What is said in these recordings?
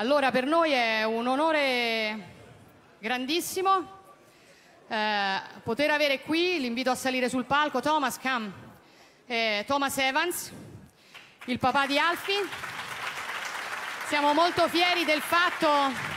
Allora, per noi è un onore grandissimo eh, poter avere qui, l'invito a salire sul palco, Thomas, come, eh, Thomas Evans, il papà di Alfie. Siamo molto fieri del fatto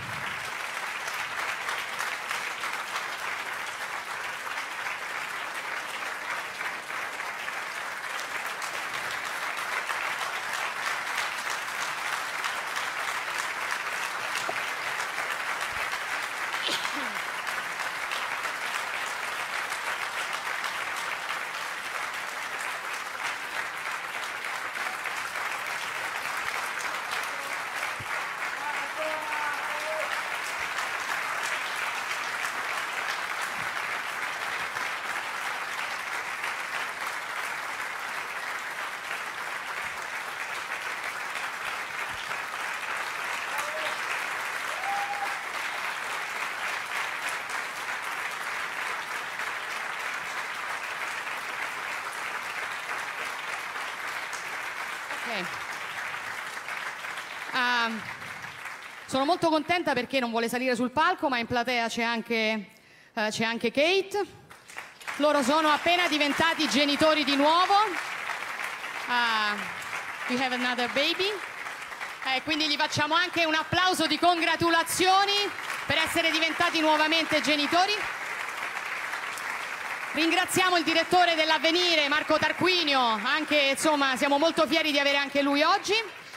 Uh, sono molto contenta perché non vuole salire sul palco, ma in platea c'è anche, uh, c'è anche Kate. Loro sono appena diventati genitori di nuovo. Uh, we have another baby. Eh, quindi gli facciamo anche un applauso di congratulazioni per essere diventati nuovamente genitori. Ringraziamo il direttore dell'Avvenire, Marco Tarquinio, anche, insomma, siamo molto fieri di avere anche lui oggi.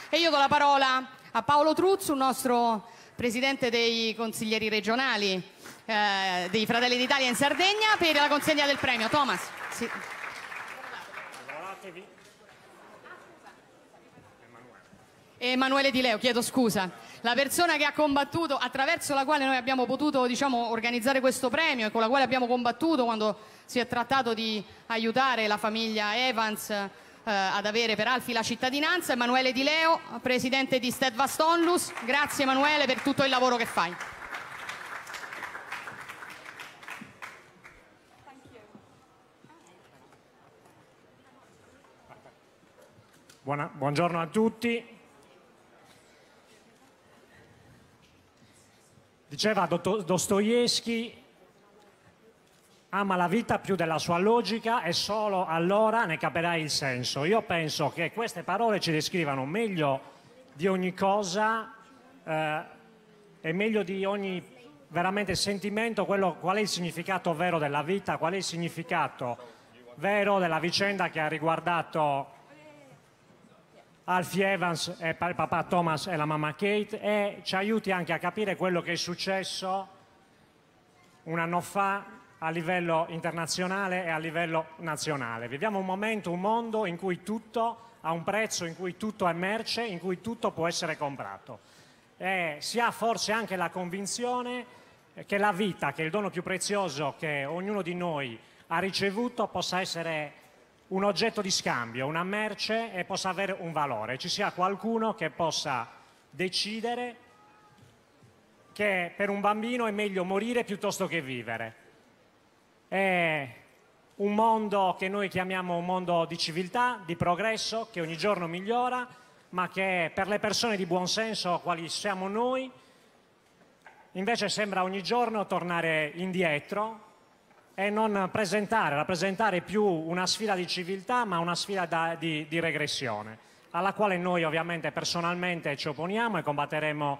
E io do la parola a Paolo Truzzu, il nostro presidente dei consiglieri regionali eh, dei Fratelli d'Italia in Sardegna, per la consegna del premio. Thomas. Sì. Emanuele Di Leo, chiedo scusa, la persona che ha combattuto, attraverso la quale noi abbiamo potuto diciamo, organizzare questo premio e con la quale abbiamo combattuto quando si è trattato di aiutare la famiglia Evans eh, ad avere per Alfi la cittadinanza. Emanuele Di Leo, presidente di Stedvast Onlus. Grazie Emanuele per tutto il lavoro che fai. Buona, buongiorno a tutti. Diceva Dostoevsky, ama la vita più della sua logica e solo allora ne capirai il senso. Io penso che queste parole ci descrivano meglio di ogni cosa eh, e meglio di ogni veramente sentimento quello, qual è il significato vero della vita, qual è il significato vero della vicenda che ha riguardato Alfie Evans e il papà Thomas e la mamma Kate e ci aiuti anche a capire quello che è successo un anno fa a livello internazionale e a livello nazionale. Viviamo un momento, un mondo in cui tutto ha un prezzo, in cui tutto è merce, in cui tutto può essere comprato. E si ha forse anche la convinzione che la vita, che è il dono più prezioso che ognuno di noi ha ricevuto, possa essere un oggetto di scambio, una merce e possa avere un valore. Ci sia qualcuno che possa decidere che per un bambino è meglio morire piuttosto che vivere è un mondo che noi chiamiamo un mondo di civiltà, di progresso, che ogni giorno migliora, ma che per le persone di buon senso, quali siamo noi, invece sembra ogni giorno tornare indietro e non presentare, rappresentare più una sfida di civiltà, ma una sfida da, di, di regressione, alla quale noi ovviamente personalmente ci opponiamo e combatteremo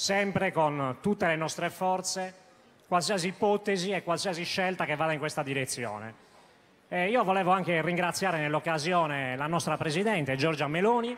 sempre con tutte le nostre forze, qualsiasi ipotesi e qualsiasi scelta che vada in questa direzione. E io volevo anche ringraziare nell'occasione la nostra Presidente Giorgia Meloni,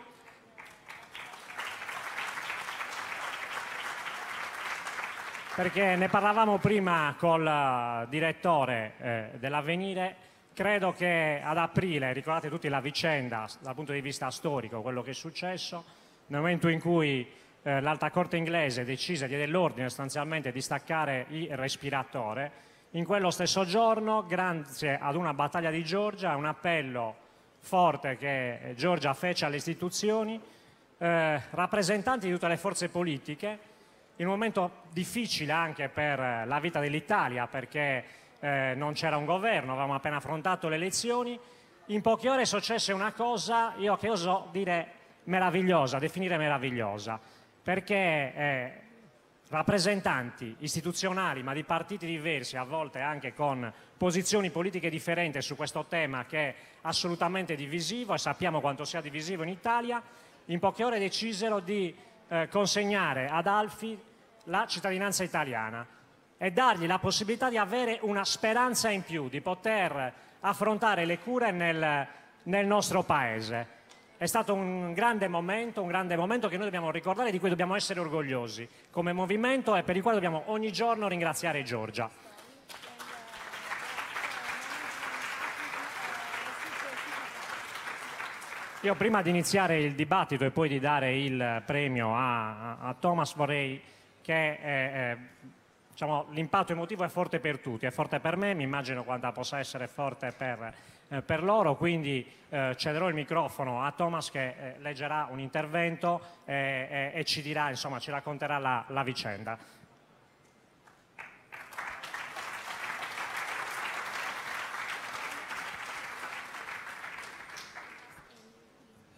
perché ne parlavamo prima col direttore eh, dell'Avvenire, credo che ad aprile, ricordate tutti la vicenda dal punto di vista storico, quello che è successo, nel momento in cui eh, l'alta corte inglese decise, diede l'ordine sostanzialmente di staccare il respiratore, in quello stesso giorno, grazie ad una battaglia di Giorgia, un appello forte che Giorgia fece alle istituzioni, eh, rappresentanti di tutte le forze politiche, in un momento difficile anche per la vita dell'Italia, perché eh, non c'era un governo, avevamo appena affrontato le elezioni. In poche ore è successa una cosa, io che oso dire meravigliosa, definire meravigliosa, perché eh, rappresentanti istituzionali ma di partiti diversi, a volte anche con posizioni politiche differenti su questo tema che è assolutamente divisivo e sappiamo quanto sia divisivo in Italia, in poche ore decisero di eh, consegnare ad Alfi la cittadinanza italiana e dargli la possibilità di avere una speranza in più, di poter affrontare le cure nel, nel nostro paese. È stato un grande momento, un grande momento che noi dobbiamo ricordare e di cui dobbiamo essere orgogliosi come movimento e per il quale dobbiamo ogni giorno ringraziare Giorgia. Io prima di iniziare il dibattito e poi di dare il premio a, a, Thomas vorrei che eh, eh, diciamo, l'impatto emotivo è forte per tutti, è forte per me, mi immagino quanto possa essere forte per, eh, per loro, quindi eh, cederò il microfono a Thomas che eh, leggerà un intervento e, e, ci dirà, insomma, ci racconterà la, la vicenda.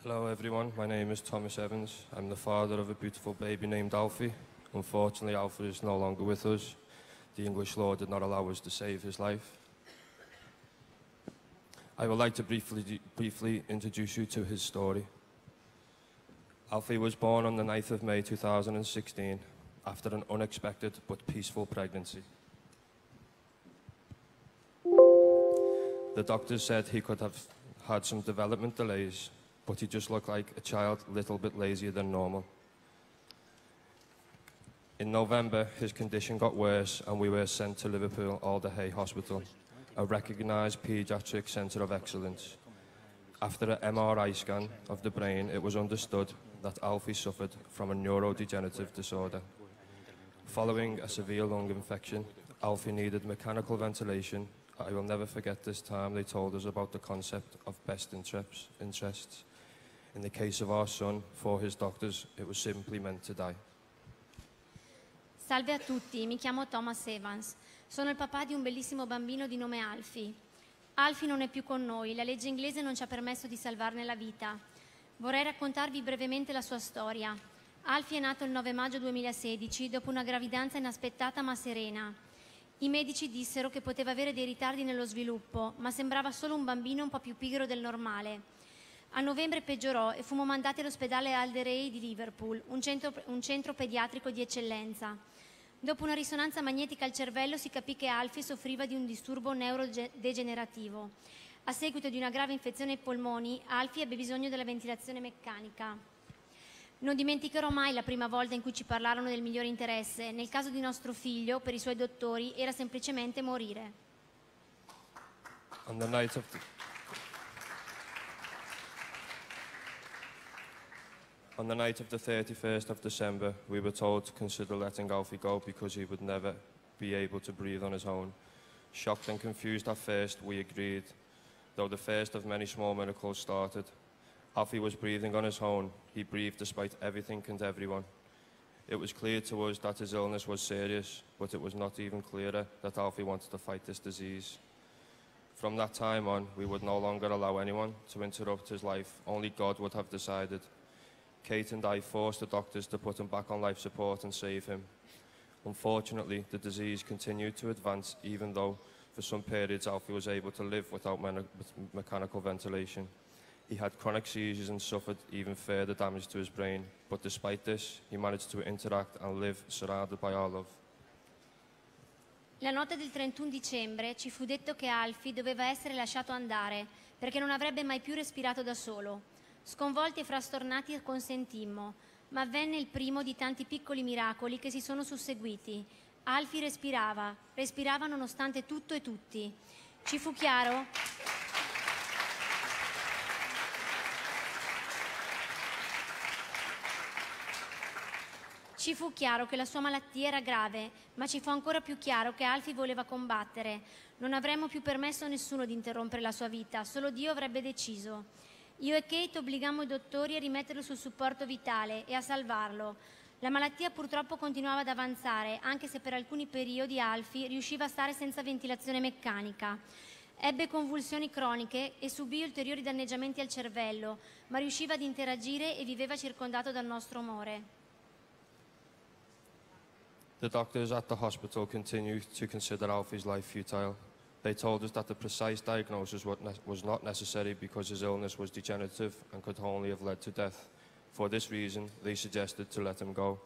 Hello everyone, my name is Thomas Evans. I'm the father of a beautiful baby named Alfie. Unfortunately, Alfie is no longer with us. The English law did not allow us to save his life. I would like to briefly, briefly introduce you to his story. Alfie was born on the 9th of May 2016 after an unexpected but peaceful pregnancy. The doctors said he could have had some development delays but he just looked like a child, a little bit lazier than normal. In November, his condition got worse and we were sent to Liverpool Alder Hay Hospital, a recognised paediatric centre of excellence. After an MRI scan of the brain, it was understood that Alfie suffered from a neurodegenerative disorder. Following a severe lung infection, Alfie needed mechanical ventilation. I will never forget this time they told us about the concept of best interests In the case of our son, for his doctors, it was simply meant to die. Salve a tutti, mi chiamo Thomas Evans. Sono il papà di un bellissimo bambino di nome Alfie. Alfie non è più con noi, la legge inglese non ci ha permesso di salvarne la vita. Vorrei raccontarvi brevemente la sua storia. Alfie è nato il 9 maggio 2016 dopo una gravidanza inaspettata ma serena. I medici dissero che poteva avere dei ritardi nello sviluppo, ma sembrava solo un bambino un po' più pigro del normale. A novembre peggiorò e fummo mandati all'ospedale Alderey di Liverpool, un centro, un centro pediatrico di eccellenza. Dopo una risonanza magnetica al cervello si capì che Alfie soffriva di un disturbo neurodegenerativo. A seguito di una grave infezione ai polmoni, Alfie ebbe bisogno della ventilazione meccanica. Non dimenticherò mai la prima volta in cui ci parlarono del migliore interesse. Nel caso di nostro figlio, per i suoi dottori, era semplicemente morire. On the night of the On the night of the 31st of December, we were told to consider letting Alfie go because he would never be able to breathe on his own. Shocked and confused at first, we agreed, though the first of many small miracles started. Alfie was breathing on his own. He breathed despite everything and everyone. It was clear to us that his illness was serious, but it was not even clearer that Alfie wanted to fight this disease. From that time on, we would no longer allow anyone to interrupt his life. Only God would have decided. Kate and I forced the doctors to put him back on life support and save him. Unfortunately, the disease continued to advance even though for some periods Alfie was able to live without me mechanical ventilation. He had chronic seizures and suffered even further damage to his brain, but despite this, he managed to interact and live surrounded by our love. La notte del 31 dicembre ci fu detto che Alfie doveva essere lasciato andare perché non avrebbe mai più respirato da solo. Sconvolti e frastornati consentimmo, ma avvenne il primo di tanti piccoli miracoli che si sono susseguiti. Alfi respirava, respirava nonostante tutto e tutti. Ci fu chiaro? Ci fu chiaro che la sua malattia era grave, ma ci fu ancora più chiaro che Alfi voleva combattere. Non avremmo più permesso a nessuno di interrompere la sua vita, solo Dio avrebbe deciso. Io e Kate obbligammo i dottori a rimetterlo sul supporto vitale e a salvarlo. La malattia purtroppo continuava ad avanzare, anche se per alcuni periodi Alfie riusciva a stare senza ventilazione meccanica. Ebbe convulsioni croniche e subì ulteriori danneggiamenti al cervello, ma riusciva ad interagire e viveva circondato dal nostro amore. The doctors at the hospital continued to consider Alfie's life futile. They told us that the precise diagnosis was not necessary because his illness was degenerative and could only have led to death. For this reason, they suggested to let him go.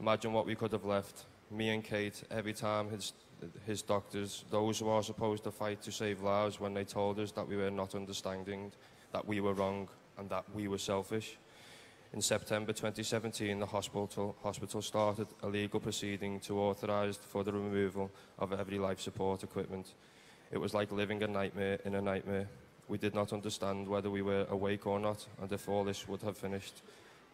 Imagine what we could have left. Me and Kate, every time his, his doctors, those who are supposed to fight to save lives, when they told us that we were not understanding, that we were wrong, and that we were selfish. In September 2017, the hospital, hospital started a legal proceeding to authorise for the removal of every life support equipment. It was like living a nightmare in a nightmare. We did not understand whether we were awake or not, and if all this would have finished.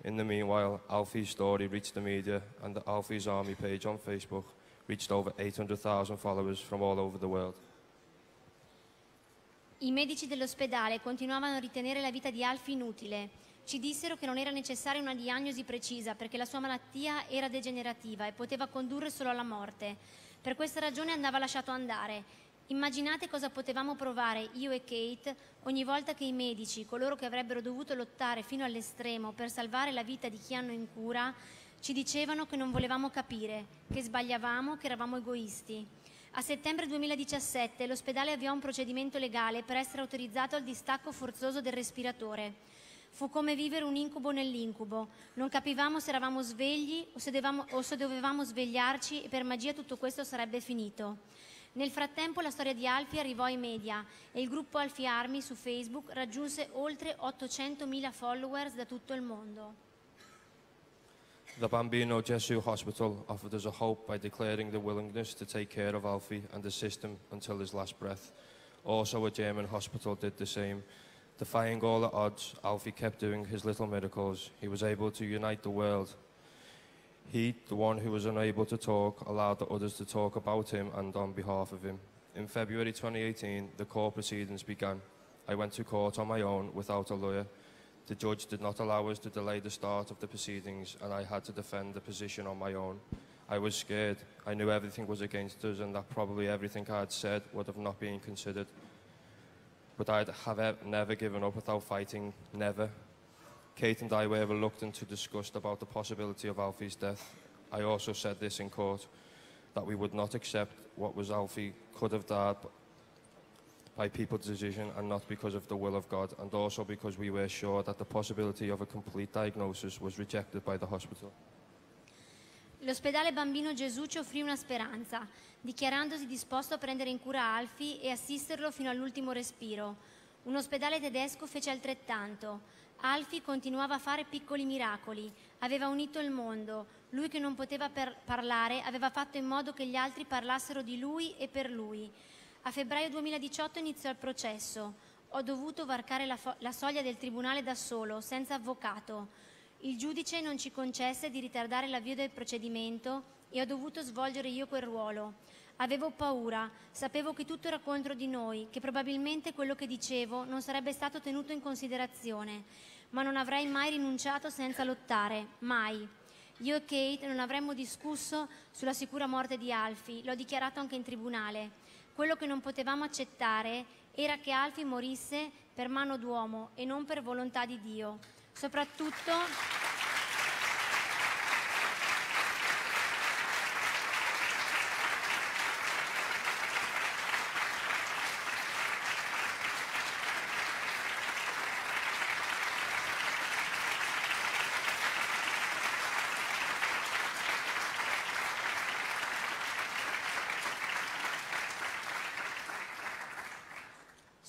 In the meanwhile, Alfie's story reached the media, and the Alfie's Army page on Facebook reached over 800,000 followers from all over the world. I medici dell'ospedale continuavano a ritenere la vita di Alfie inutile. Ci dissero che non era necessaria una diagnosi precisa perché la sua malattia era degenerativa e poteva condurre solo alla morte. Per questa ragione andava lasciato andare. Immaginate cosa potevamo provare io e Kate ogni volta che i medici, coloro che avrebbero dovuto lottare fino all'estremo per salvare la vita di chi hanno in cura, ci dicevano che non volevamo capire, che sbagliavamo, che eravamo egoisti. A settembre 2017 l'ospedale avviò un procedimento legale per essere autorizzato al distacco forzoso del respiratore. Fu come vivere un incubo nell'incubo. Non capivamo se eravamo svegli o se, dovevamo, o se dovevamo svegliarci e per magia tutto questo sarebbe finito. Nel frattempo la storia di Alfie arrivò ai media e il gruppo Alfie Army su Facebook raggiunse oltre 800.000 followers da tutto il mondo. The Bambino Gesù Hospital offered us a hope by declaring the willingness to take care of Alfie and assist him until his last breath. Also, a German hospital did the same. Defying all the odds, Alfie kept doing his little miracles. He was able to unite the world. He, the one who was unable to talk, allowed the others to talk about him and on behalf of him. In February 2018, the court proceedings began. I went to court on my own without a lawyer. The judge did not allow us to delay the start of the proceedings, and I had to defend the position on my own. I was scared. I knew everything was against us, and that probably everything I had said would have not been considered. But I'd have never given up without fighting, never. Kate and I were reluctant to discuss about the possibility of Alfie's death. I also said this in court, that we would not accept what was Alfie could have died by people's decision and not because of the will of God, and also because we were sure that the possibility of a complete diagnosis was rejected by the hospital. L'ospedale Bambino Gesù ci offrì una speranza, dichiarandosi disposto a prendere in cura Alfie e assisterlo fino all'ultimo respiro. Un ospedale tedesco fece altrettanto. Alfie continuava a fare piccoli miracoli, aveva unito il mondo. Lui che non poteva parlare aveva fatto in modo che gli altri parlassero di lui e per lui. A febbraio 2018 iniziò il processo. Ho dovuto varcare la, la soglia del tribunale da solo, senza avvocato. Il giudice non ci concesse di ritardare l'avvio del procedimento e ho dovuto svolgere io quel ruolo. Avevo paura, sapevo che tutto era contro di noi, che probabilmente quello che dicevo non sarebbe stato tenuto in considerazione, ma non avrei mai rinunciato senza lottare, mai. Io e Kate non avremmo discusso sulla sicura morte di Alfie, l'ho dichiarato anche in tribunale. Quello che non potevamo accettare era che Alfie morisse per mano d'uomo e non per volontà di Dio. Soprattutto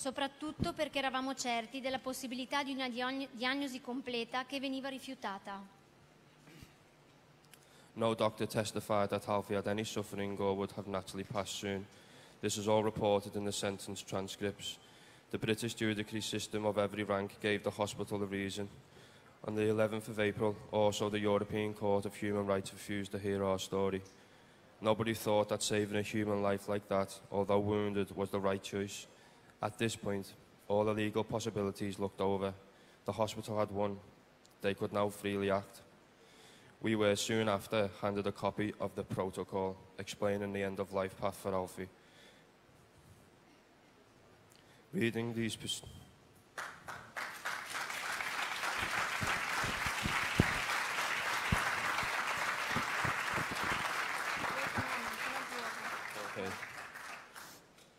soprattutto perché eravamo certi della possibilità di una diagn- diagnosi completa che veniva rifiutata. No doctor testified that Alfie had any suffering or would have naturally passed soon. This is all reported in the sentence transcripts. The British judiciary system of every rank gave the hospital a reason. On the 11th of April, also the European Court of Human Rights refused to hear our story. Nobody thought that saving a human life like that, although wounded, was the right choice. At this point, all the legal possibilities looked over. The hospital had won. They could now freely act. We were soon after handed a copy of the protocol explaining the end of life path for Alfie. Reading these.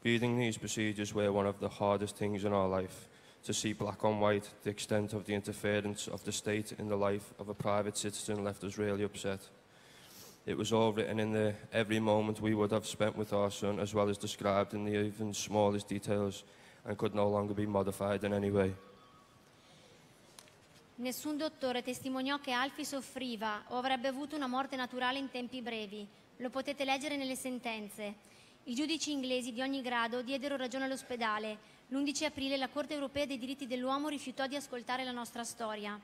Reading these procedures were one of the hardest things in our life. To see black on white the extent of the interference of the state in the life of a private citizen left us really upset. It was all written in there, every moment we would have spent with our son, as well as described in the even smallest details, and could no longer be modified in any way. Nessun dottore testimoniò che Alfie soffriva o avrebbe avuto una morte naturale in tempi brevi. Lo potete leggere nelle sentenze. I giudici inglesi di ogni grado diedero ragione all'ospedale. L'11 aprile la Corte europea dei diritti dell'uomo rifiutò di ascoltare la nostra storia.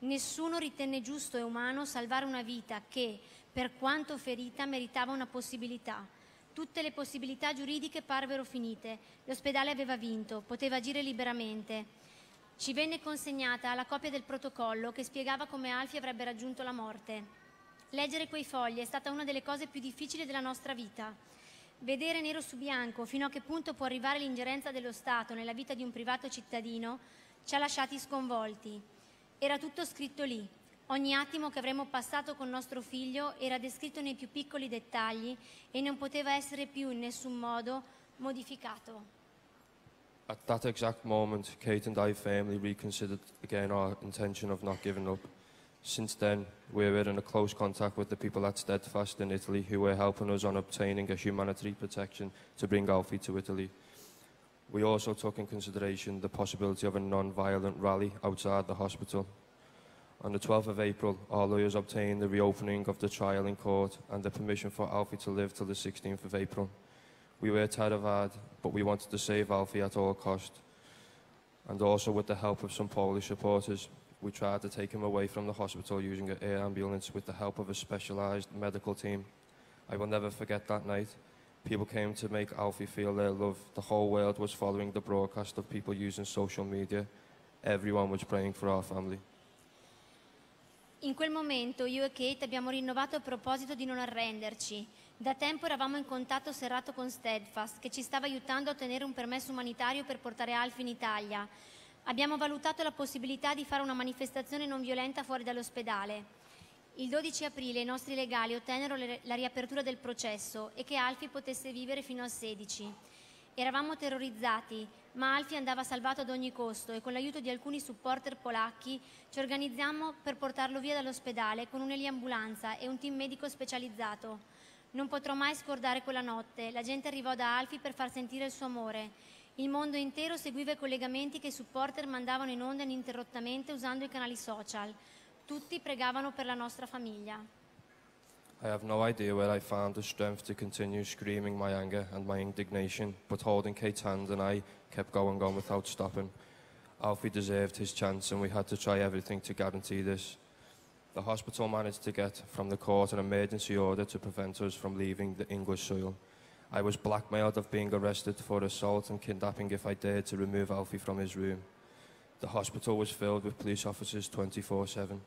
Nessuno ritenne giusto e umano salvare una vita che, per quanto ferita, meritava una possibilità. Tutte le possibilità giuridiche parvero finite. L'ospedale aveva vinto, poteva agire liberamente. Ci venne consegnata la copia del protocollo che spiegava come Alfie avrebbe raggiunto la morte. Leggere quei fogli è stata una delle cose più difficili della nostra vita. Vedere nero su bianco fino a che punto può arrivare l'ingerenza dello Stato nella vita di un privato cittadino ci ha lasciati sconvolti. Era tutto scritto lì. Ogni attimo che avremmo passato con nostro figlio era descritto nei più piccoli dettagli e non poteva essere più in nessun modo modificato. At that exact moment, Kate and I firmly reconsidered again our intention of not giving up. Since then, we were in a close contact with the people at Steadfast in Italy who were helping us on obtaining a humanitarian protection to bring Alfie to Italy. We also took in consideration the possibility of a non-violent rally outside the hospital. On the 12th of April, our lawyers obtained the reopening of the trial in court and the permission for Alfie to live till the 16th of April. We were terrified, but we wanted to save Alfie at all cost. And also with the help of some Polish supporters, we tried to take him away from the hospital using an air ambulance with the help of a specialised medical team. I will never forget that night. People came to make Alfie feel their love. The whole world was following the broadcast of people using social media. Everyone was praying for our family. In quel momento io e Kate abbiamo rinnovato il proposito di non arrenderci. Da tempo eravamo in contatto serrato con Steadfast, che ci stava aiutando a ottenere un permesso umanitario per portare Alfie in Italia. Abbiamo valutato la possibilità di fare una manifestazione non violenta fuori dall'ospedale. Il 12 aprile i nostri legali ottennero la riapertura del processo e che Alfie potesse vivere fino al 16. Eravamo terrorizzati, ma Alfie andava salvato ad ogni costo e con l'aiuto di alcuni supporter polacchi ci organizzammo per portarlo via dall'ospedale con un'eliambulanza e un team medico specializzato. Non potrò mai scordare quella notte. La gente arrivò da Alfie per far sentire il suo amore. Il mondo intero seguiva i collegamenti che i supporter mandavano in onda ininterrottamente usando i canali social. Tutti pregavano per la nostra famiglia. I have no idea where I found the strength to continue screaming my anger and my indignation, but holding Kate's hand and I kept going on without stopping. Alfie deserved his chance and we had to try everything to guarantee this. The hospital managed to get from the court an emergency order to prevent us from leaving the English soil. I was blackmailed of being arrested for assault and kidnapping if I dared to remove Alfie from his room. The hospital was filled with police officers 24 7.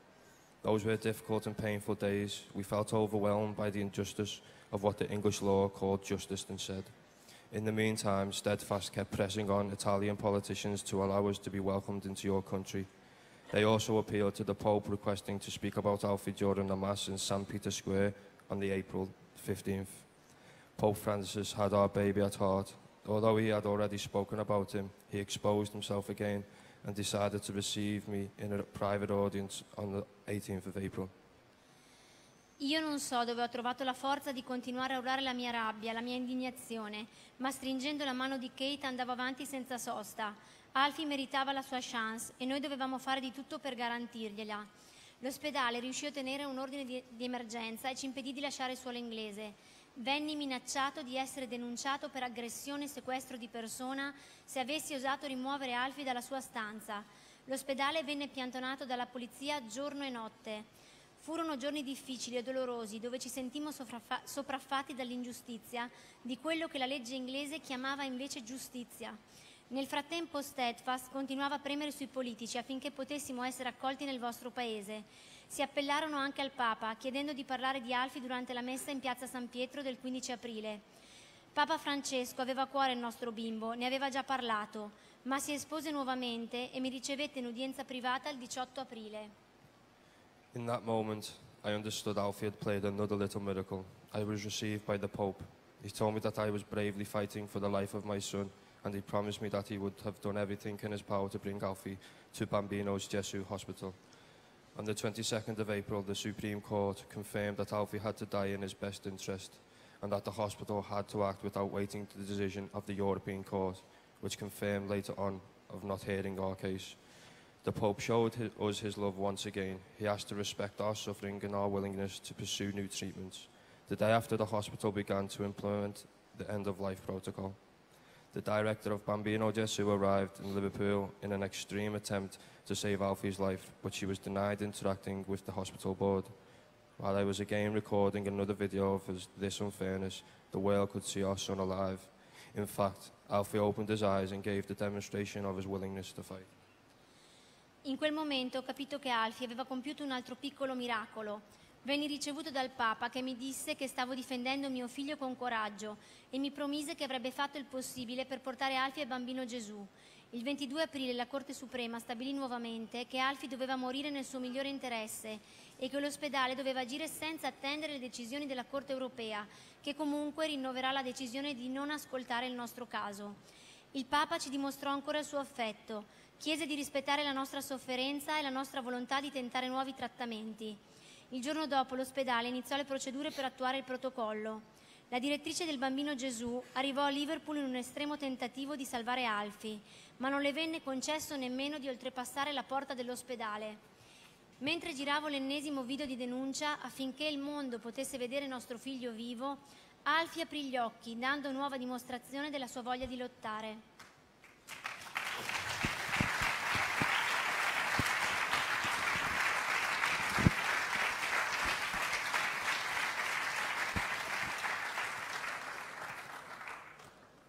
Those were difficult and painful days. We felt overwhelmed by the injustice of what the English law called justice and said. In the meantime, Steadfast kept pressing on Italian politicians to allow us to be welcomed into your country. They also appealed to the Pope requesting to speak about Alfie during the Mass in St. Peter's Square on the April 15th. Pope Francis had our baby at heart. Although he had already spoken about him, he exposed himself again and decided to receive me in a private audience on the 18th of April. Io non so dove ho trovato la forza di continuare a urlare la mia rabbia, la mia indignazione, ma stringendo la mano di Kate andavo avanti senza sosta. Alfie meritava la sua chance e noi dovevamo fare di tutto per garantirgliela. L'ospedale riuscì a ottenere un ordine di, di emergenza e ci impedì di lasciare il suolo inglese. Venni minacciato di essere denunciato per aggressione e sequestro di persona se avessi osato rimuovere Alfie dalla sua stanza. L'ospedale venne piantonato dalla polizia giorno e notte. Furono giorni difficili e dolorosi dove ci sentimmo sopraffa- sopraffatti dall'ingiustizia di quello che la legge inglese chiamava invece giustizia. Nel frattempo Steadfast continuava a premere sui politici affinché potessimo essere accolti nel vostro paese. Si appellarono anche al Papa, chiedendo di parlare di Alfi durante la messa in piazza San Pietro del 15 aprile. Papa Francesco aveva a cuore il nostro bimbo, ne aveva già parlato, ma si espose nuovamente e mi ricevette in udienza privata il 18 aprile. In that moment, I understood Alfie had played another little miracle. I was received by the Pope. He told me that I was bravely fighting for the life of my son, and he promised me that he would have done everything in his power to bring Alfie to Bambino's Gesù Hospital. On the 22nd of April, the Supreme Court confirmed that Alfie had to die in his best interest, and that the hospital had to act without waiting the decision of the European Court, which confirmed later on of not hearing our case. The Pope showed hi- us his love once again. He asked to respect our suffering and our willingness to pursue new treatments. The day after the hospital began to implement the end of life protocol, the director of Bambino Gesù arrived in Liverpool in an extreme attempt to save Alfie's life, but she was denied interacting with the hospital board. While I was again recording another video of his, this unfairness, the world could see our son alive. In fact, Alfie opened his eyes and gave the demonstration of his willingness to fight. In quel momento ho capito che Alfie aveva compiuto un altro piccolo miracolo. Venni ricevuto dal Papa che mi disse che stavo difendendo mio figlio con coraggio e mi promise che avrebbe fatto il possibile per portare Alfie al bambino Gesù. Il 22 aprile la Corte Suprema stabilì nuovamente che Alfie doveva morire nel suo migliore interesse e che l'ospedale doveva agire senza attendere le decisioni della Corte Europea, che comunque rinnoverà la decisione di non ascoltare il nostro caso. Il Papa ci dimostrò ancora il suo affetto, chiese di rispettare la nostra sofferenza e la nostra volontà di tentare nuovi trattamenti. Il giorno dopo l'ospedale iniziò le procedure per attuare il protocollo. La direttrice del bambino Gesù arrivò a Liverpool in un estremo tentativo di salvare Alfie, ma non le venne concesso nemmeno di oltrepassare la porta dell'ospedale. Mentre giravo l'ennesimo video di denuncia affinché il mondo potesse vedere nostro figlio vivo, Alfie aprì gli occhi, dando nuova dimostrazione della sua voglia di lottare.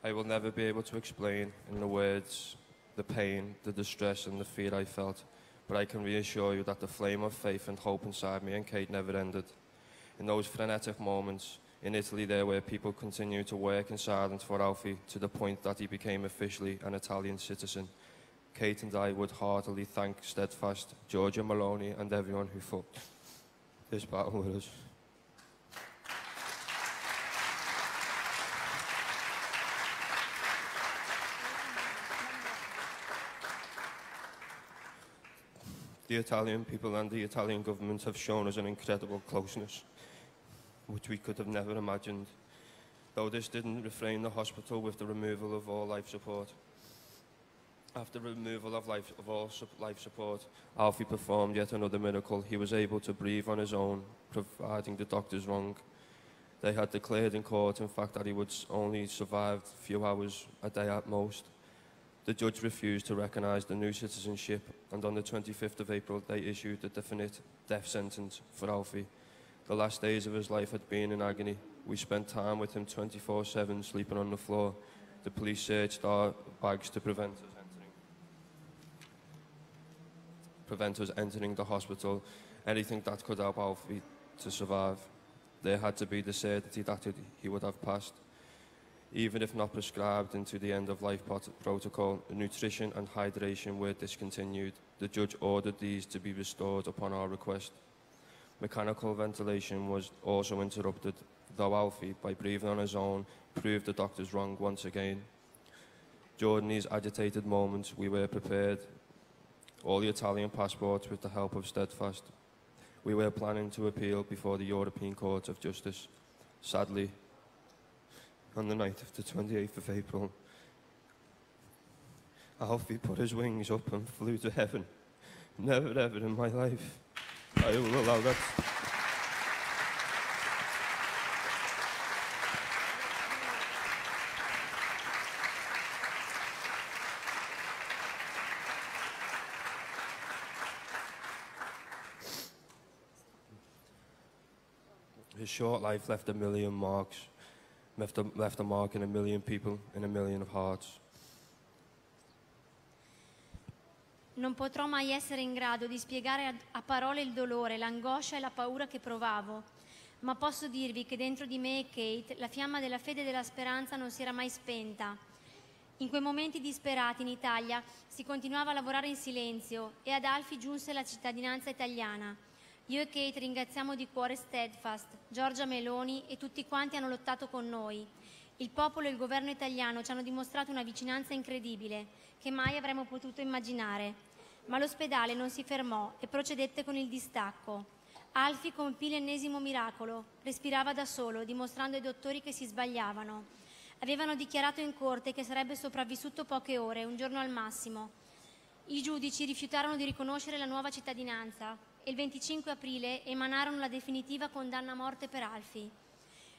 I will never be able to explain in the words the pain, the distress, and the fear I felt, but I can reassure you that the flame of faith and hope inside me and Kate never ended. In those frenetic moments, in Italy, there where people continued to work in silence for Alfie to the point that he became officially an Italian citizen. Kate and I would heartily thank Steadfast, Georgia Maloney, and everyone who fought this battle with us. The Italian people and the Italian government have shown us an incredible closeness, which we could have never imagined. Though this didn't refrain the hospital with the removal of all life support. After the removal of, life, of all sup- life support, Alfie performed yet another miracle. He was able to breathe on his own, providing the doctors wrong. They had declared in court, in fact, that he would only survive a few hours a day at most. The judge refused to recognise the new citizenship, and on the 25th of April, they issued a definite death sentence for Alfie. The last days of his life had been in agony. We spent time with him 24 7, sleeping on the floor. The police searched our bags to prevent us entering. Prevent us entering the hospital, anything that could help Alfie to survive. There had to be the certainty that he would have passed. Even if not prescribed into the end of life prot- protocol, nutrition and hydration were discontinued. The judge ordered these to be restored upon our request. Mechanical ventilation was also interrupted, though Alfie, by breathing on his own, proved the doctors wrong once again. During these agitated moments, we were prepared, all the Italian passports with the help of Steadfast. We were planning to appeal before the European Court of Justice. Sadly, on the night of the 28th of April, Alfie put his wings up and flew to heaven. Never ever in my life I will allow that. His short life left a million marks, left a, left a mark in a million people, in a million of hearts. Non potrò mai essere in grado di spiegare a, a parole il dolore, l'angoscia e la paura che provavo, ma posso dirvi che dentro di me e Kate la fiamma della fede e della speranza non si era mai spenta. In quei momenti disperati in Italia si continuava a lavorare in silenzio e ad Alfi giunse la cittadinanza italiana. Io e Kate ringraziamo di cuore Steadfast, Giorgia Meloni e tutti quanti hanno lottato con noi. Il popolo e il governo italiano ci hanno dimostrato una vicinanza incredibile che mai avremmo potuto immaginare. Ma l'ospedale non si fermò e procedette con il distacco. Alfi compì l'ennesimo miracolo, respirava da solo, dimostrando ai dottori che si sbagliavano. Avevano dichiarato in corte che sarebbe sopravvissuto poche ore, un giorno al massimo. I giudici rifiutarono di riconoscere la nuova cittadinanza e il 25 aprile emanarono la definitiva condanna a morte per Alfi.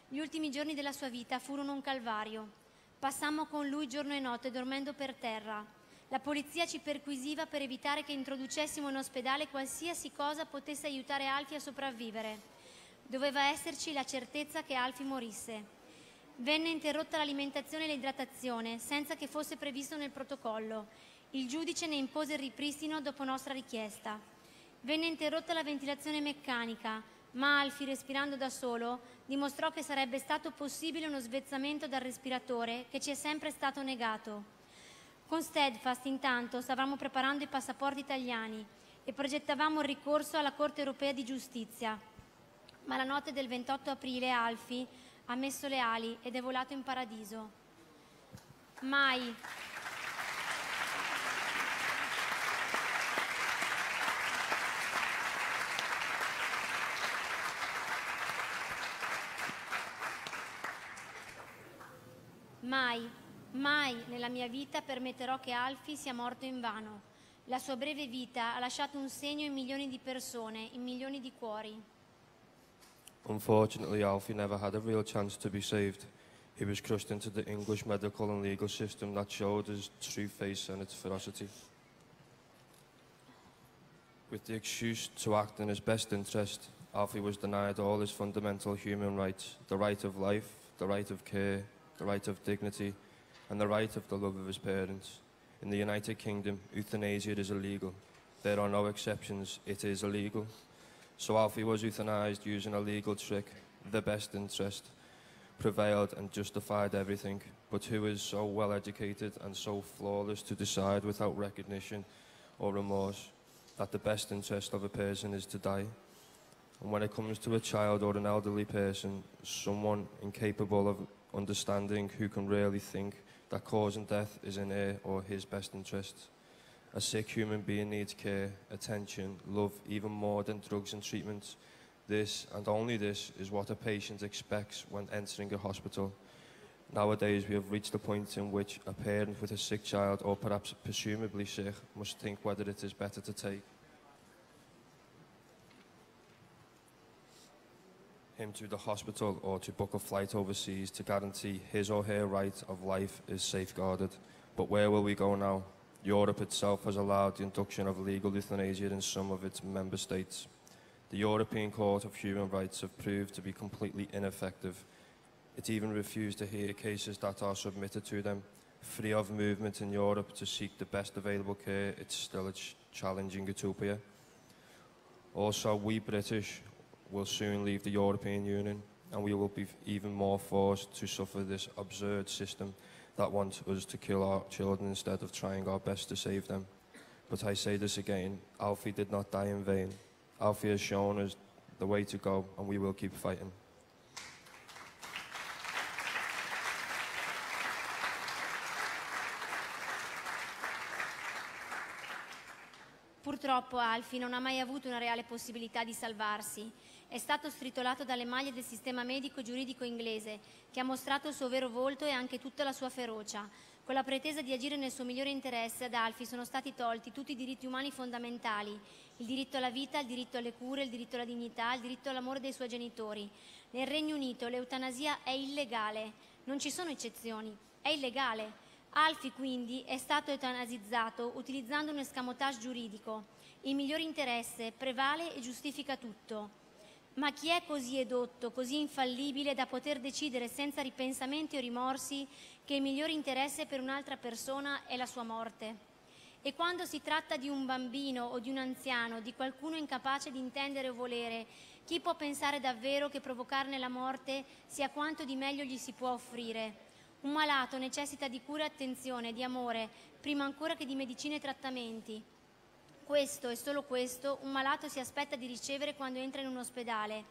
Gli ultimi giorni della sua vita furono un calvario. Passammo con lui giorno e notte dormendo per terra. La polizia ci perquisiva per evitare che introducessimo in ospedale qualsiasi cosa potesse aiutare Alfi a sopravvivere. Doveva esserci la certezza che Alfi morisse. Venne interrotta l'alimentazione e l'idratazione senza che fosse previsto nel protocollo. Il giudice ne impose il ripristino dopo nostra richiesta. Venne interrotta la ventilazione meccanica, ma Alfi, respirando da solo, dimostrò che sarebbe stato possibile uno svezzamento dal respiratore che ci è sempre stato negato. Con Steadfast, intanto, stavamo preparando i passaporti italiani e progettavamo il ricorso alla Corte europea di giustizia. Ma la notte del 28 aprile Alfi ha messo le ali ed è volato in paradiso. Mai. Mai, mai nella mia vita permetterò che Alfi sia morto in vano. La sua breve vita ha lasciato un segno in milioni di persone, in milioni di cuori. Unfortunately, Alfie never had a real chance to be saved. He was crushed into the English medical and legal system that showed his true face and its ferocity. With the excuse to act in his best interest, Alfie was denied all his fundamental human rights the right of life, the right of care, the right of dignity, and the right of the love of his parents. In the United Kingdom, euthanasia is illegal. There are no exceptions, it is illegal. So Alfie was euthanized using a legal trick. The best interest prevailed and justified everything. But who is so well educated and so flawless to decide without recognition or remorse that the best interest of a person is to die? And when it comes to a child or an elderly person, someone incapable of understanding who can really think that causing death is in her or his best interest. A sick human being needs care, attention, love, even more than drugs and treatments. This, and only this, is what a patient expects when entering a hospital. Nowadays, we have reached a point in which a parent with a sick child, or perhaps presumably sick, must think whether it is better to take him to the hospital or to book a flight overseas to guarantee his or her right of life is safeguarded. But where will we go now? Europe itself has allowed the induction of legal euthanasia in some of its member states. The European Court of Human Rights have proved to be completely ineffective. It even refused to hear cases that are submitted to them. Free of movement in Europe to seek the best available care, it's still a ch- challenging utopia. Also, we British will soon leave the European Union and we will be even more forced to suffer this absurd system that wants us to kill our children instead of trying our best to save them. But I say this again, Alfie did not die in vain. Alfie has shown us the way to go and we will keep fighting. Purtroppo Alfi non ha mai avuto una reale possibilità di salvarsi. È stato stritolato dalle maglie del sistema medico giuridico inglese, che ha mostrato il suo vero volto e anche tutta la sua ferocia. Con la pretesa di agire nel suo migliore interesse, ad Alfi sono stati tolti tutti i diritti umani fondamentali, il diritto alla vita, il diritto alle cure, il diritto alla dignità, il diritto all'amore dei suoi genitori. Nel Regno Unito l'eutanasia è illegale, non ci sono eccezioni, è illegale. Alfi quindi è stato eutanasizzato utilizzando un escamotage giuridico. Il migliore interesse prevale e giustifica tutto. Ma chi è così edotto, così infallibile da poter decidere senza ripensamenti o rimorsi che il migliore interesse per un'altra persona è la sua morte? E quando si tratta di un bambino o di un anziano, di qualcuno incapace di intendere o volere, chi può pensare davvero che provocarne la morte sia quanto di meglio gli si può offrire? Un malato necessita di cura e attenzione, di amore, prima ancora che di medicine e trattamenti. Questo e solo questo un malato si aspetta di ricevere quando entra in un ospedale.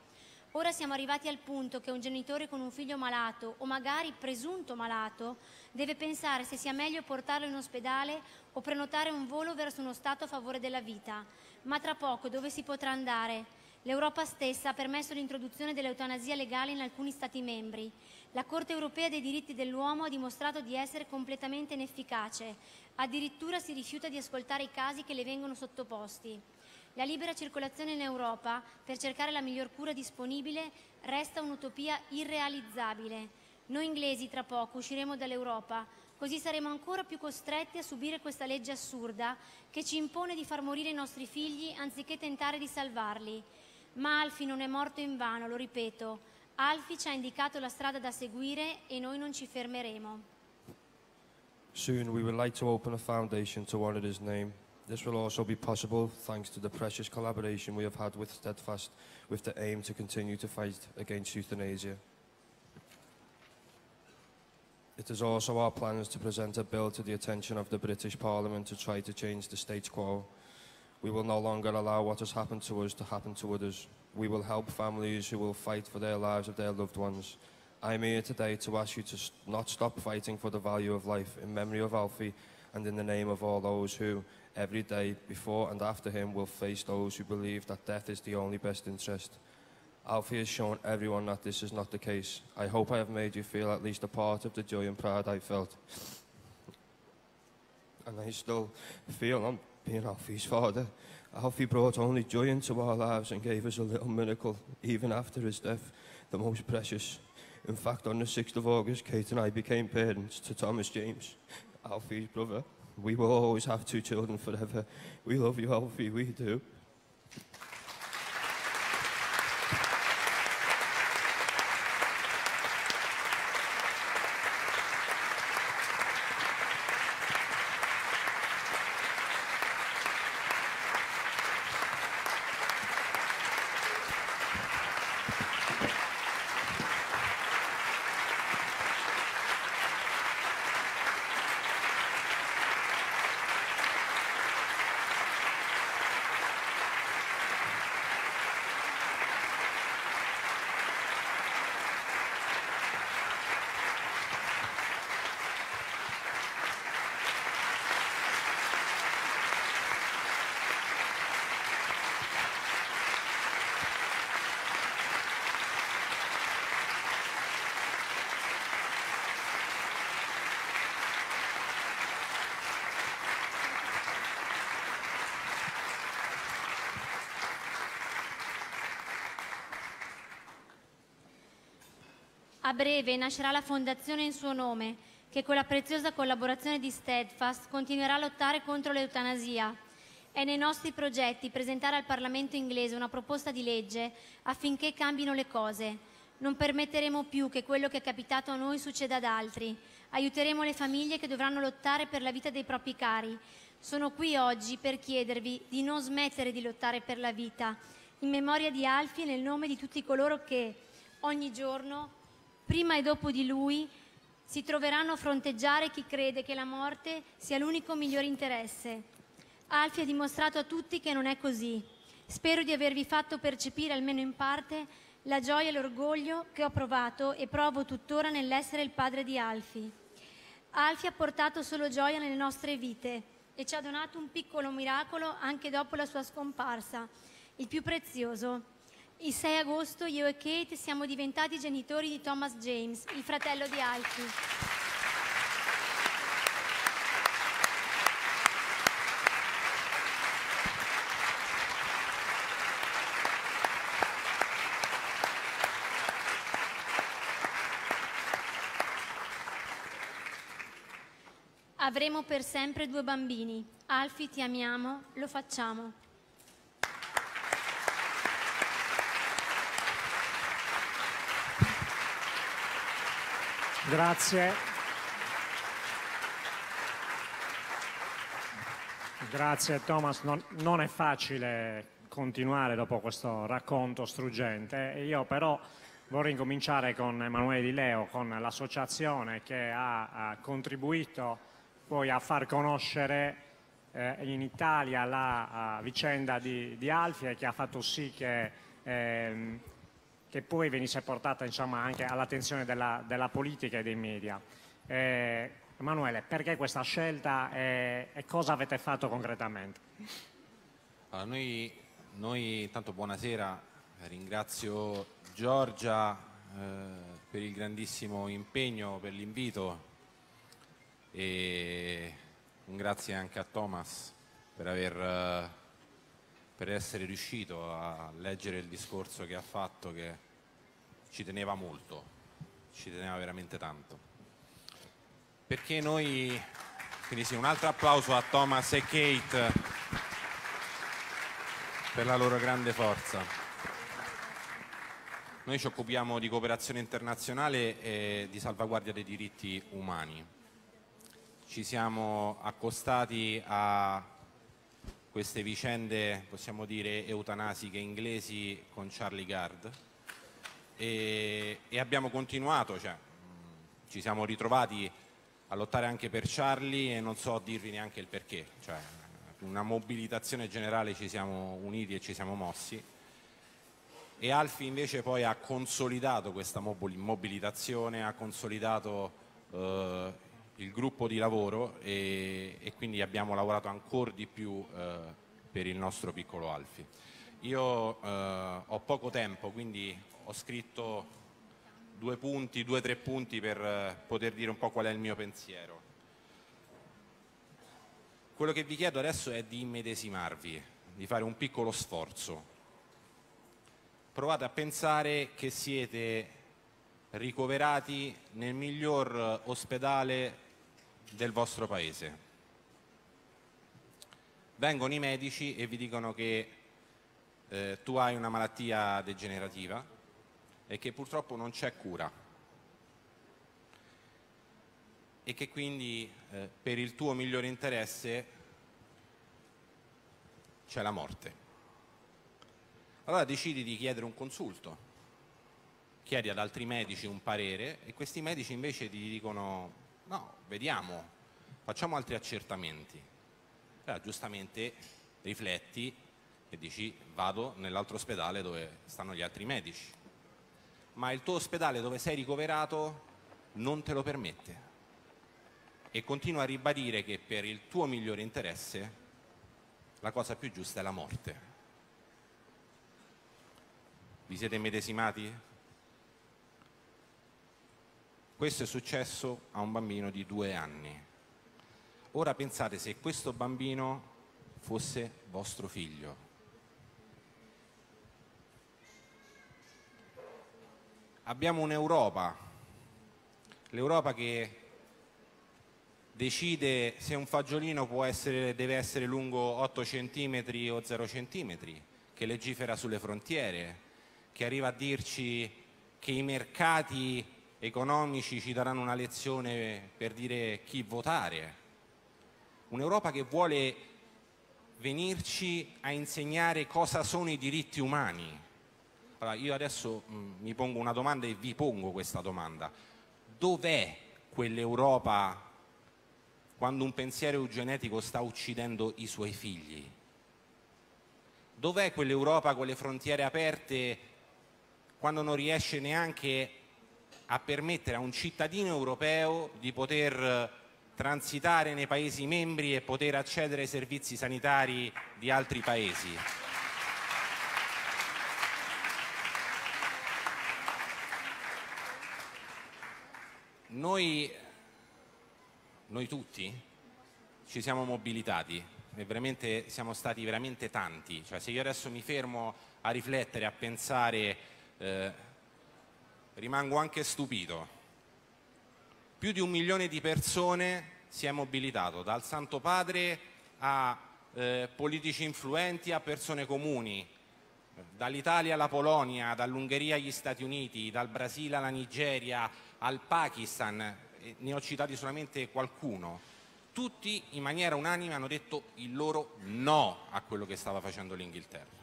Ora siamo arrivati al punto che un genitore con un figlio malato o magari presunto malato deve pensare se sia meglio portarlo in ospedale o prenotare un volo verso uno Stato a favore della vita. Ma tra poco dove si potrà andare? L'Europa stessa ha permesso l'introduzione dell'eutanasia legale in alcuni Stati membri. La Corte europea dei diritti dell'uomo ha dimostrato di essere completamente inefficace. Addirittura si rifiuta di ascoltare i casi che le vengono sottoposti. La libera circolazione in Europa, per cercare la miglior cura disponibile, resta un'utopia irrealizzabile. Noi inglesi tra poco usciremo dall'Europa, così saremo ancora più costretti a subire questa legge assurda che ci impone di far morire i nostri figli anziché tentare di salvarli. Ma Alfi non è morto in vano, lo ripeto. Alfi ci ha indicato la strada da seguire e noi non ci fermeremo. Soon we would like to open a foundation to honour his name. This will also be possible thanks to the precious collaboration we have had with Steadfast with the aim to continue to fight against euthanasia. It is also our plans to present a bill to the attention of the British Parliament to try to change the status quo. We will no longer allow what has happened to us to happen to others. We will help families who will fight for their lives of their loved ones. I'm here today to ask you to not stop fighting for the value of life in memory of Alfie and in the name of all those who, every day, before and after him, will face those who believe that death is the only best interest. Alfie has shown everyone that this is not the case. I hope I have made you feel at least a part of the joy and pride I felt. And I still feel I'm being Alfie's father. Alfie brought only joy into our lives and gave us a little miracle even after his death, the most precious. In fact, on the 6th of August, Kate and I became parents to Thomas James, Alfie's brother. We will always have two children forever. We love you, Alfie, we do. A breve nascerà la fondazione in suo nome, che con la preziosa collaborazione di Steadfast continuerà a lottare contro l'eutanasia. È nei nostri progetti presentare al Parlamento inglese una proposta di legge affinché cambino le cose. Non permetteremo più che quello che è capitato a noi succeda ad altri. Aiuteremo le famiglie che dovranno lottare per la vita dei propri cari. Sono qui oggi per chiedervi di non smettere di lottare per la vita, in memoria di Alfie e nel nome di tutti coloro che ogni giorno, prima e dopo di lui, si troveranno a fronteggiare chi crede che la morte sia l'unico migliore interesse. Alfie ha dimostrato a tutti che non è così. Spero di avervi fatto percepire almeno in parte la gioia e l'orgoglio che ho provato e provo tuttora nell'essere il padre di Alfie. Alfie ha portato solo gioia nelle nostre vite e ci ha donato un piccolo miracolo anche dopo la sua scomparsa, il più prezioso. Il 6 agosto io e Kate siamo diventati genitori di Thomas James, il fratello di Alfie. Avremo per sempre due bambini. Alfie, ti amiamo, lo facciamo. Grazie. Grazie Thomas, non, non, è facile continuare dopo questo racconto struggente, io però vorrei incominciare con Emanuele Di Leo, con l'associazione che ha, ha, contribuito poi a far conoscere eh, in Italia la vicenda di, di Alfie che ha fatto sì che, eh, che poi venisse portata insomma, anche all'attenzione della, della, politica e dei media. Eh, Emanuele, perché questa scelta e, e cosa avete fatto concretamente? Allora, noi, noi, intanto buonasera, ringrazio Giorgia eh, per il grandissimo impegno, per l'invito e un grazie anche a Thomas per, aver, eh, per essere riuscito a leggere il discorso che ha fatto che ci teneva molto, ci teneva veramente tanto perché noi, quindi sì, un altro applauso a Thomas e Kate per la loro grande forza. Noi ci occupiamo di cooperazione internazionale e di salvaguardia dei diritti umani. Ci siamo accostati a queste vicende, possiamo dire, eutanasiche inglesi con Charlie Gard. E, e abbiamo continuato, cioè, ci siamo ritrovati a lottare anche per Charlie e non so dirvi neanche il perché, cioè una mobilitazione generale ci siamo uniti e ci siamo mossi. E Alfi invece poi ha consolidato questa mobilitazione, ha consolidato eh, il gruppo di lavoro e, e, quindi abbiamo lavorato ancora di più eh, per il nostro piccolo Alfi. Io eh, ho poco tempo, quindi ho scritto due punti, due o tre punti per eh, poter dire un po' qual è il mio pensiero. Quello che vi chiedo adesso è di immedesimarvi, di fare un piccolo sforzo. Provate a pensare che siete ricoverati nel miglior ospedale del vostro paese. Vengono i medici e vi dicono che eh, tu hai una malattia degenerativa, e che purtroppo non c'è cura e che quindi eh, per il tuo migliore interesse c'è la morte. Allora decidi di chiedere un consulto, chiedi ad altri medici un parere e questi medici invece ti dicono no, vediamo, facciamo altri accertamenti. Allora giustamente rifletti e dici vado nell'altro ospedale dove stanno gli altri medici ma il tuo ospedale dove sei ricoverato non te lo permette e continua a ribadire che per il tuo migliore interesse la cosa più giusta è la morte. Vi siete medesimati? Questo è successo a un bambino di due anni. Ora pensate se questo bambino fosse vostro figlio. abbiamo un'Europa, l'Europa che decide se un fagiolino essere, deve essere lungo 8 cm o 0 cm, che legifera sulle frontiere, che arriva a dirci che i mercati economici ci daranno una lezione per dire chi votare. Un'Europa che vuole venirci a insegnare cosa sono i diritti umani, allora, io adesso mh, mm, mi pongo una domanda e vi pongo questa domanda. Dov'è quell'Europa quando un pensiero eugenetico sta uccidendo i suoi figli? Dov'è quell'Europa con le frontiere aperte quando non riesce neanche a permettere a un cittadino europeo di poter transitare nei Paesi membri e poter accedere ai servizi sanitari di altri Paesi? Noi, noi tutti ci siamo mobilitati e veramente siamo stati veramente tanti. Cioè, se io adesso mi fermo a riflettere, a pensare, eh, rimango anche stupito. Più di un milione di persone si è mobilitato, dal Santo Padre a eh, politici influenti a persone comuni, dall'Italia alla Polonia, dall'Ungheria agli Stati Uniti, dal Brasile alla Nigeria, al Pakistan, ne ho citati solamente qualcuno, tutti in maniera unanime hanno detto il loro no a quello che stava facendo l'Inghilterra.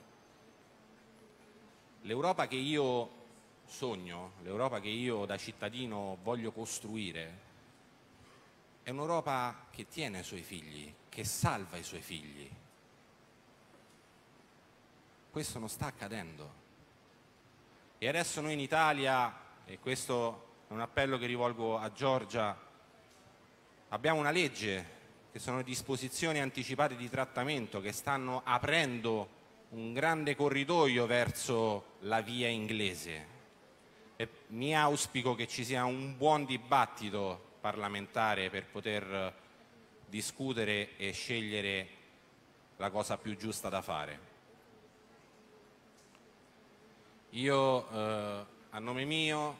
L'Europa che io sogno, l'Europa che io da cittadino voglio costruire, è un'Europa che tiene i suoi figli, che salva i suoi figli. Questo non sta accadendo. E adesso noi in Italia, e questo è un appello che rivolgo a Giorgia, abbiamo una legge che sono disposizioni anticipate di trattamento che stanno aprendo un grande corridoio verso la via inglese. E mi auspico che ci sia un buon dibattito parlamentare per poter discutere e scegliere la cosa più giusta da fare. Io eh, a nome mio,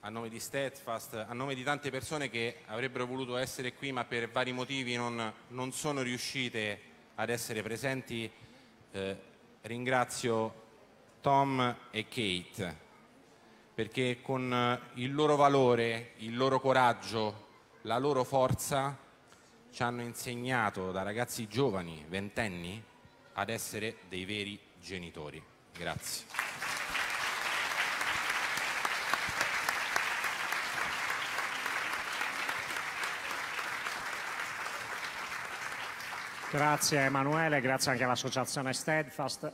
a nome di Steadfast, a nome di tante persone che avrebbero voluto essere qui ma per vari motivi non, non sono riuscite ad essere presenti, eh, ringrazio Tom e Kate perché con il loro valore, il loro coraggio, la loro forza ci hanno insegnato da ragazzi giovani, ventenni, ad essere dei veri genitori. Grazie. Grazie Emanuele, grazie anche all'associazione Steadfast.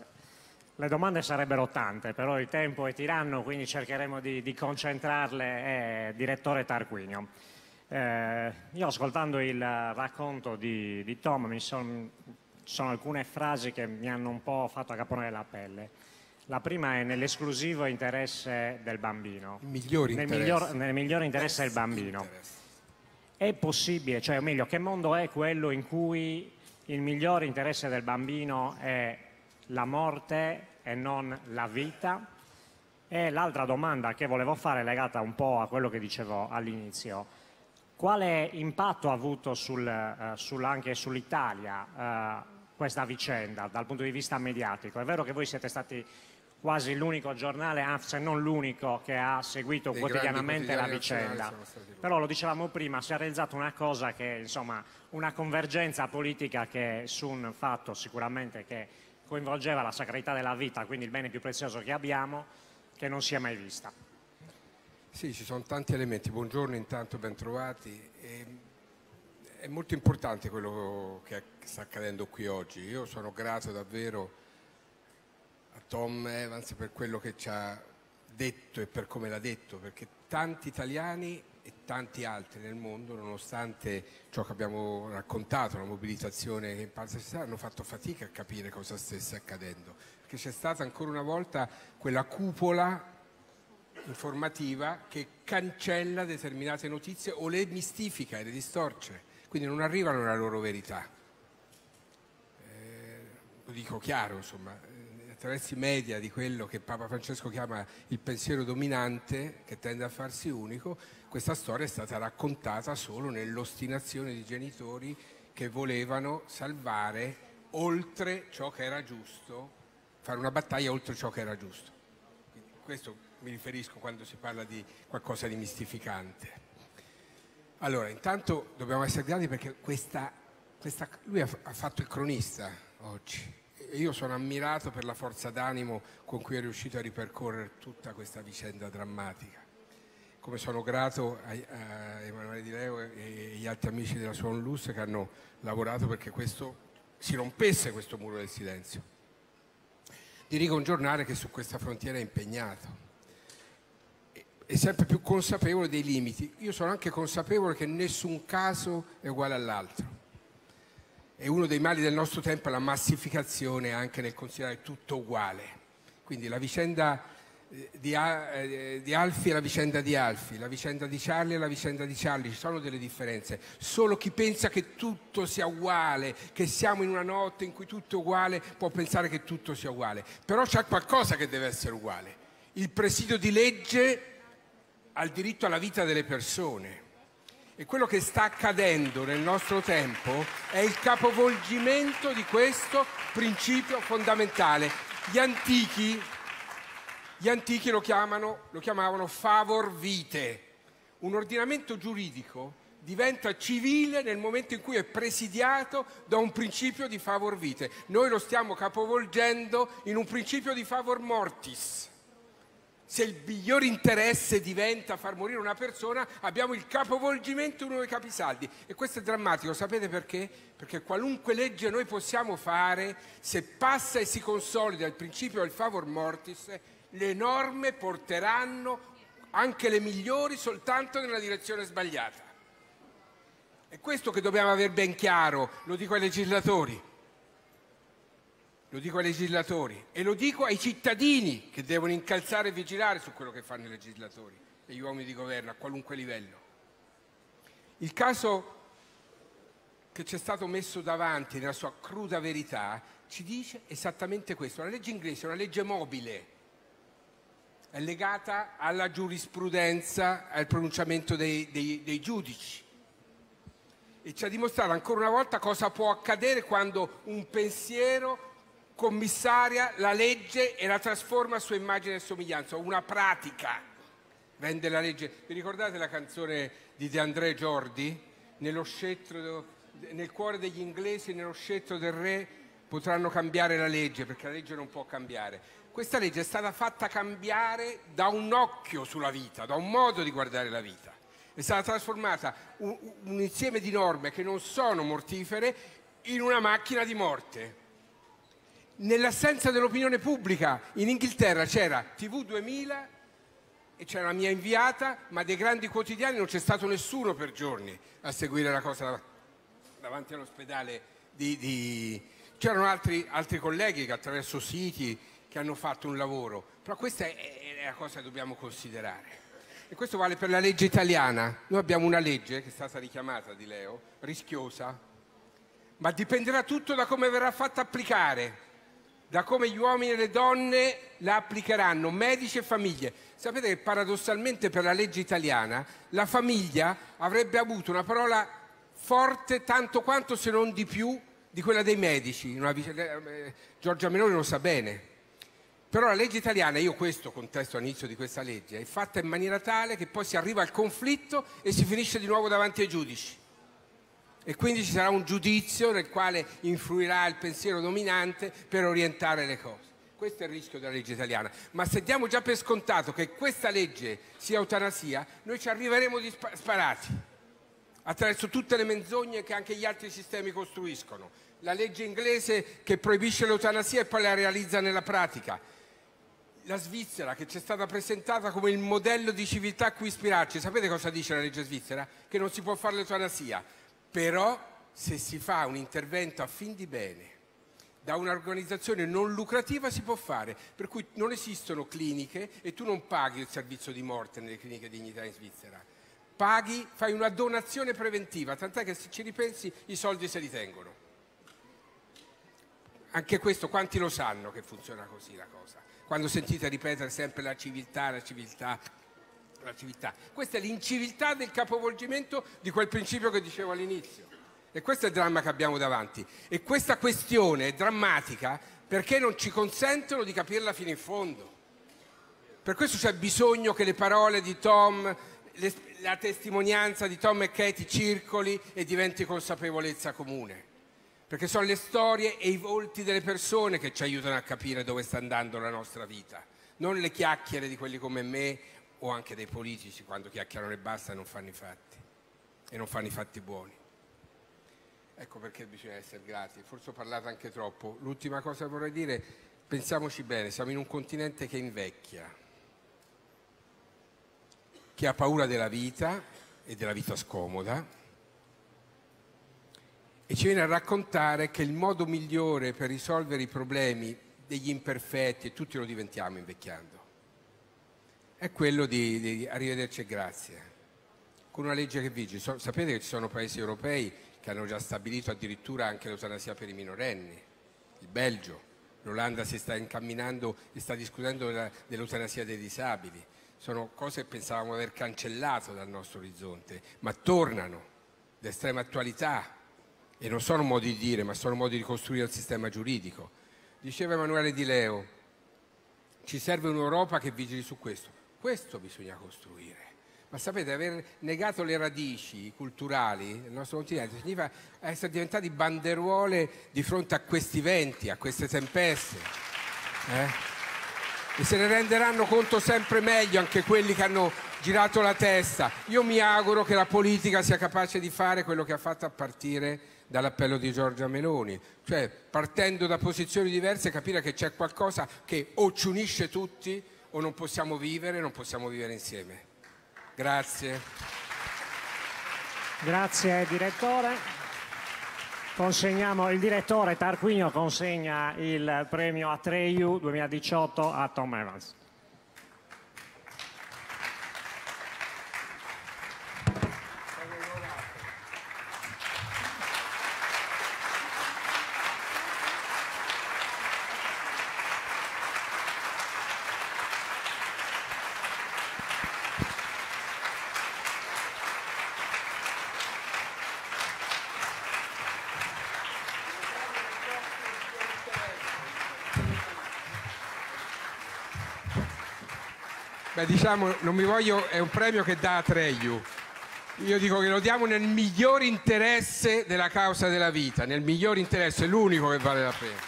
Le domande sarebbero tante, però il tempo è tiranno, quindi cercheremo di, di concentrarle. Eh, direttore Tarquinio. Eh, io ascoltando il racconto di, di Tom mi son, sono alcune frasi che mi hanno un po' fatto caponare la pelle. La prima è nell'esclusivo interesse del bambino. Miglior nel, miglior, nel migliore interesse del bambino. È possibile, cioè o meglio, che mondo è quello in cui il migliore interesse del bambino è la morte e non la vita. E l'altra domanda che volevo fare, legata un po' a quello che dicevo all'inizio, quale impatto ha avuto sul, uh, sul, anche sull'Italia uh, questa vicenda dal punto di vista mediatico? È vero che voi siete stati quasi l'unico giornale, se non l'unico, che ha seguito Dei quotidianamente la vicenda. Però lo dicevamo prima, si è realizzata una cosa che, insomma, una convergenza politica che su un fatto sicuramente che coinvolgeva la sacralità della vita, quindi il bene più prezioso che abbiamo, che non si è mai vista. Sì, ci sono tanti elementi. Buongiorno intanto, ben trovati. E è molto importante quello che sta accadendo qui oggi. Io sono grato davvero Tom Evans per quello che ci ha detto e per come l'ha detto, perché tanti italiani tanti altri nel mondo, nonostante ciò che abbiamo raccontato, la mobilitazione che in parte stata, hanno fatto fatica a capire cosa stesse accadendo, perché c'è stata ancora una volta quella cupola informativa che cancella determinate notizie o le mistifica e le distorce, quindi non arrivano alla loro verità. Eh, lo dico chiaro, insomma, attraverso i media di quello che Papa Francesco chiama il pensiero dominante, che tende a farsi unico, questa storia è stata raccontata solo nell'ostinazione di genitori che volevano salvare oltre ciò che era giusto, fare una battaglia oltre ciò che era giusto. Quindi questo mi riferisco quando si parla di qualcosa di mistificante. Allora, intanto dobbiamo essere grati perché questa, questa, lui ha, ha fatto il cronista oggi io sono ammirato per la forza d'animo con cui è riuscito a ripercorrere tutta questa vicenda drammatica. Come sono grato a, a Emanuele Di Leo e agli altri amici della Suon Luz che hanno lavorato perché questo, si rompesse questo muro del silenzio. Dirigo un giornale che su questa frontiera è impegnato è sempre più consapevole dei limiti. Io sono anche consapevole che nessun caso è uguale all'altro e uno dei mali del nostro tempo è la massificazione anche nel considerare tutto uguale. Quindi la vicenda di, eh, di, Alfi è la vicenda di Alfi, la vicenda di Charlie è la vicenda di Charlie, ci sono delle differenze. Solo chi pensa che tutto sia uguale, che siamo in una notte in cui tutto è uguale, può pensare che tutto sia uguale. Però c'è qualcosa che deve essere uguale. Il presidio di legge al diritto alla vita delle persone e quello che sta accadendo nel nostro tempo è il capovolgimento di questo principio fondamentale. Gli antichi, gli antichi lo, chiamano, lo chiamavano favor vitae, un ordinamento giuridico diventa civile nel momento in cui è presidiato da un principio di favor vite. Noi lo stiamo capovolgendo in un principio di favor mortis. Se il miglior interesse diventa far morire una persona, abbiamo il capovolgimento uno dei capisaldi. E questo è drammatico, sapete perché? Perché qualunque legge noi possiamo fare, se passa e si consolida il principio del favor mortis, le norme porteranno anche le migliori soltanto nella direzione sbagliata. È questo che dobbiamo avere ben chiaro, lo dico ai legislatori, lo dico ai legislatori e lo dico ai cittadini che devono incalzare e vigilare su quello che fanno i legislatori e gli uomini di governo a qualunque livello. Il caso che ci è stato messo davanti nella sua cruda verità ci dice esattamente questo. La legge inglese è una legge mobile, è legata alla giurisprudenza, al pronunciamento dei, dei, dei giudici e ci ha dimostrato ancora una volta cosa può accadere quando un pensiero commissaria la legge e la trasforma a sua immagine e somiglianza, una pratica rende la legge. Vi ricordate la canzone di De André Giordi? Nello scettro, nel cuore degli inglesi, nello scettro del re potranno cambiare la legge, perché la legge non può cambiare. Questa legge è stata fatta cambiare da un occhio sulla vita, da un modo di guardare la vita è stata trasformata un, un insieme di norme che non sono mortifere in una macchina di morte. Nell'assenza dell'opinione pubblica in Inghilterra c'era TV 2000 e c'era la mia inviata, ma dei grandi quotidiani non c'è stato nessuno per giorni a seguire la cosa davanti all'ospedale di, di... C'erano altri, altri, colleghi che attraverso siti che hanno fatto un lavoro, però questa è, la cosa che dobbiamo considerare. E questo vale per la legge italiana. Noi abbiamo una legge che è stata richiamata di Leo, rischiosa, ma dipenderà tutto da come verrà fatta applicare, da come gli uomini e le donne la applicheranno, medici e famiglie. Sapete che paradossalmente per la legge italiana la famiglia avrebbe avuto una parola forte tanto quanto se non di più di quella dei medici. Eh, Giorgia Meloni lo sa bene. Però la legge italiana, io questo contesto all'inizio di questa legge, è fatta in maniera tale che poi si arriva al conflitto e si finisce di nuovo davanti ai giudici. E quindi ci sarà un giudizio nel quale influirà il pensiero dominante per orientare le cose. Questo è il rischio della legge italiana. Ma se diamo già per scontato che questa legge sia eutanasia, noi ci arriveremo disparati attraverso tutte le menzogne che anche gli altri sistemi costruiscono. La legge inglese che proibisce l'eutanasia e poi la realizza nella pratica la Svizzera che ci è stata presentata come il modello di civiltà a cui ispirarci. Sapete cosa dice la legge svizzera? Che non si può fare l'eutanasia, però se si fa un intervento a fin di bene da un'organizzazione non lucrativa si può fare, per cui non esistono cliniche e tu non paghi il servizio di morte nelle cliniche dignità in Svizzera. Paghi, fai una donazione preventiva, tant'è che se ci ripensi i soldi se li tengono. Anche questo, quanti lo sanno che funziona così la cosa? Quando sentite ripetere sempre la civiltà, la civiltà, la civiltà. Questa è l'inciviltà del capovolgimento di quel principio che dicevo all'inizio. E questo è il dramma che abbiamo davanti. E questa questione è drammatica perché non ci consentono di capirla fino in fondo. Per questo c'è bisogno che le parole di Tom, la testimonianza di Tom e Katie circoli e diventi consapevolezza comune perché sono le storie e i volti delle persone che ci aiutano a capire dove sta andando la nostra vita, non le chiacchiere di quelli come me o anche dei politici quando chiacchierano e basta e non fanno i fatti, e non fanno i fatti buoni. Ecco perché bisogna essere grati, forse ho parlato anche troppo. L'ultima cosa che vorrei dire, pensiamoci bene, siamo in un continente che invecchia, che ha paura della vita e della vita scomoda, e ci viene a raccontare che il modo migliore per risolvere i problemi degli imperfetti, e tutti lo diventiamo invecchiando, è quello di, di arrivederci e grazie, con una legge che vige. So, sapete che ci sono paesi europei che hanno già stabilito addirittura anche l'eutanasia per i minorenni, il Belgio, l'Olanda si sta incamminando e sta discutendo dell'eutanasia dei disabili. Sono cose che pensavamo aver cancellato dal nostro orizzonte, ma tornano d'estrema attualità e non sono modi di dire, ma sono modi di costruire il sistema giuridico. Diceva Emanuele Di Leo, ci serve un'Europa che vigili su questo. Questo bisogna costruire, Ma sapete, aver negato le radici culturali del nostro continente significa essere diventati banderuole di fronte a questi venti, a queste tempeste. Eh? E se ne renderanno conto sempre meglio anche quelli che hanno girato la testa. Io mi auguro che la politica sia capace di fare quello che ha fatto a partire dall'appello di Giorgia Meloni, cioè partendo da posizioni diverse capire che c'è qualcosa che o ci unisce tutti o non possiamo vivere, non possiamo vivere insieme. Grazie. Grazie direttore. Consegniamo, il direttore Tarquinio consegna il premio Atreyu 2018 a Tom Evans. Beh, diciamo, non mi voglio, è un premio che dà a Treyu. Io dico che lo diamo nel miglior interesse della causa della vita, nel miglior interesse, è l'unico che vale la pena.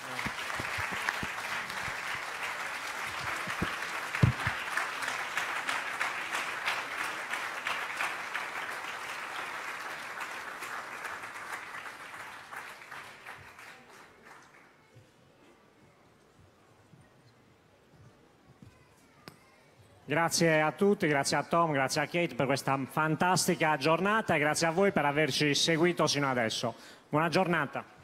Grazie a tutti, grazie a Tom, grazie a Kate per questa fantastica giornata e grazie a voi per averci seguito sino adesso. Buona giornata.